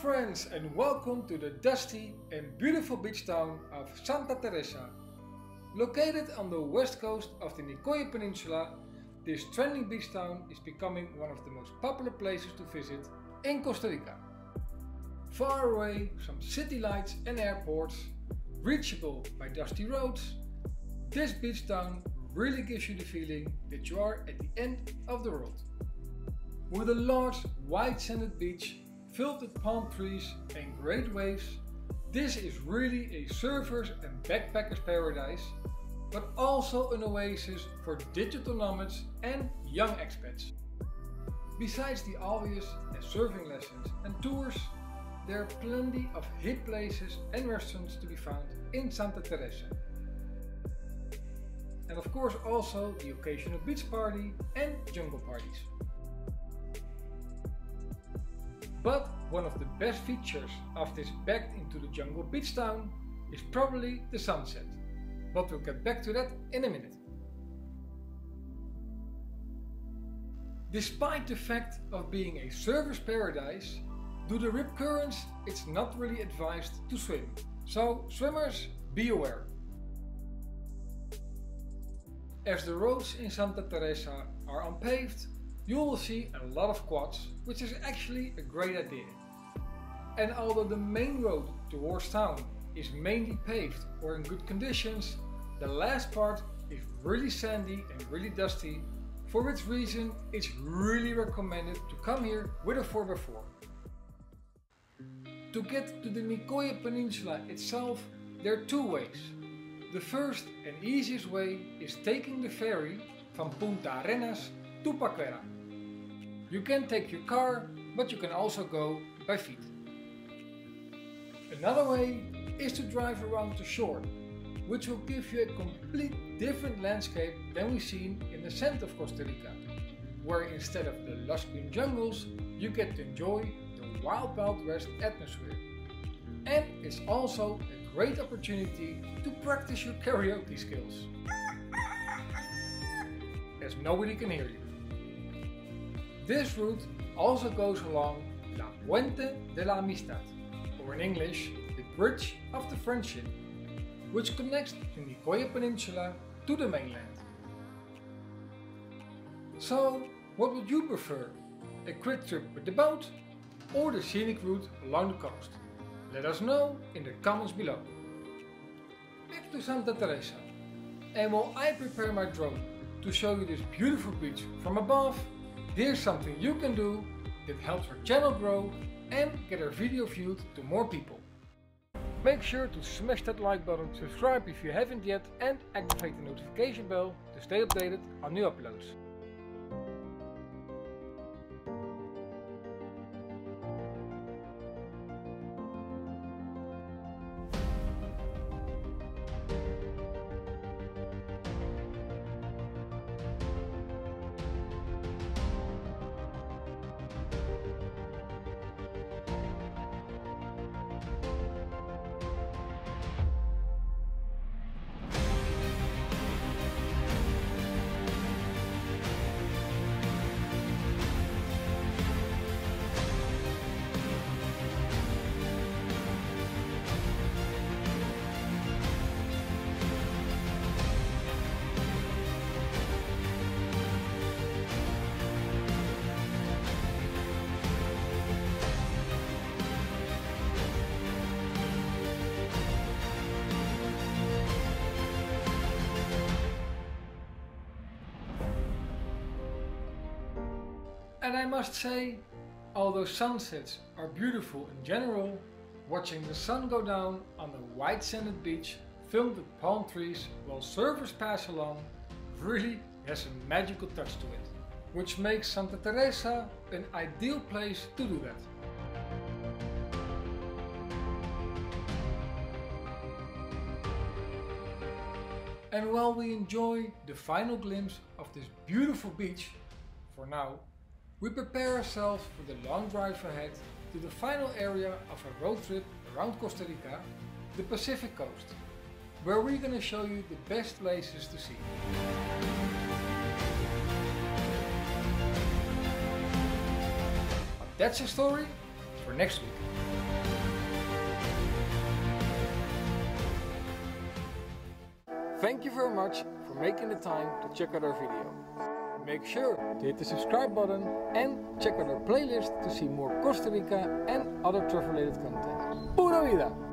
friends and welcome to the dusty and beautiful beach town of Santa Teresa. Located on the west coast of the Nicoya Peninsula, this trending beach town is becoming one of the most popular places to visit in Costa Rica. Far away from city lights and airports, reachable by dusty roads, this beach town really gives you the feeling that you are at the end of the world. With a large white sanded beach filled with palm trees and great waves, this is really a surfers and backpackers paradise, but also an oasis for digital nomads and young expats. Besides the obvious and surfing lessons and tours, there are plenty of hip places and restaurants to be found in Santa Teresa. And of course also the occasional beach party and jungle parties. But one of the best features of this backed into the jungle beach town is probably the sunset. But we'll get back to that in a minute. Despite the fact of being a surfer's paradise, due to rip currents it's not really advised to swim. So swimmers, be aware. As the roads in Santa Teresa are unpaved, you will see a lot of quads, which is actually a great idea. And although the main road towards town is mainly paved or in good conditions, the last part is really sandy and really dusty, for which reason it's really recommended to come here with a 4x4. To get to the Nicoya Peninsula itself, there are two ways. The first and easiest way is taking the ferry from Puntarenas to Paquera. You can take your car, but you can also go by feet. Another way is to drive around the shore, which will give you a complete different landscape than we've seen in the center of Costa Rica, where instead of the lush green jungles, you get to enjoy the wild wild west atmosphere. And it's also a great opportunity to practice your karaoke skills. As nobody can hear you. This route also goes along La Puente de la Amistad, or in English, the Bridge of the Friendship, which connects the Nicoya Peninsula to the mainland. So, what would you prefer? A quick trip with the boat or the scenic route along the coast? Let us know in the comments below. Back to Santa Teresa. And while I prepare my drone to show you this beautiful beach from above, Here's something you can do that helps our channel grow and get our video viewed to more people. Make sure to smash that like button, subscribe if you haven't yet and activate the notification bell to stay updated on new uploads. And I must say, although sunsets are beautiful in general, watching the sun go down on a white sanded beach filmed with palm trees while surfers pass along really has a magical touch to it, which makes Santa Teresa an ideal place to do that. And while we enjoy the final glimpse of this beautiful beach, for now, we prepare ourselves for the long drive ahead to the final area of our road trip around Costa Rica, the Pacific coast, where we're going to show you the best places to see. But that's a story for next week. Thank you very much for making the time to check out our video. Make sure to hit the subscribe button and check out our playlist to see more Costa Rica and other travel related content. Pura vida!